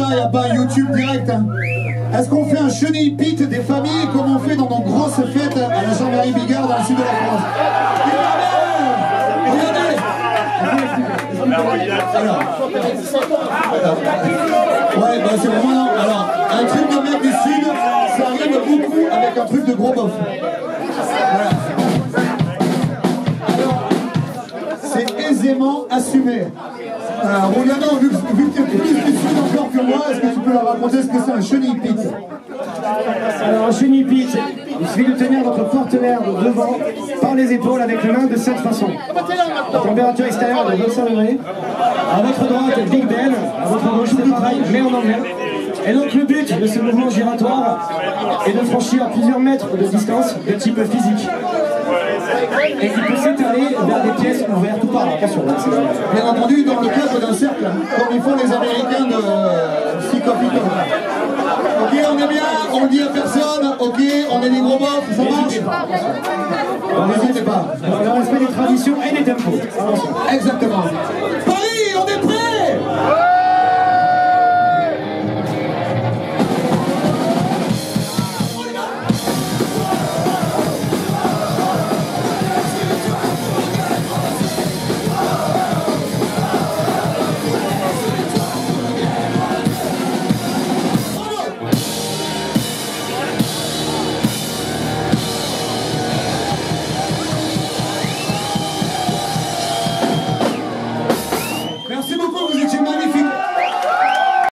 A pas YouTube direct. hein. Est-ce qu'on fait un chenille pit des familles comme on fait dans nos grosses fêtes à la Jean-Marie Bigard dans le sud de la France? Ouais, bah c'est vraiment. Alors, un truc de mec du sud, ça arrive beaucoup avec un truc de gros bof. Voilà. Alors, c'est aisément assumé. Roliano, vu, que- vu que tu es plus du sud que moi, est-ce que tu peux leur raconter ce que c'est un chenille pit Alors un chenille pit, il suffit de tenir votre partenaire de devant par les épaules avec les mains de cette façon. La température extérieure de 25 degrés. À votre droite, Big Ben, à votre gauche, le travail, mais en anglais. Et donc le but de ce mouvement giratoire est de franchir plusieurs mètres de distance de type physique. Et qui peut s'étaler vers des pièces ouvertes ou pas. Attention, là, c'est- Bien entendu, dans le cadre d'un cercle, comme ils font les Américains de Ok, on est bien, on le dit à personne, ok, on est des gros bofs, ça marche N'hésitez pas. Dans le respect des traditions et des tempos. Exactement.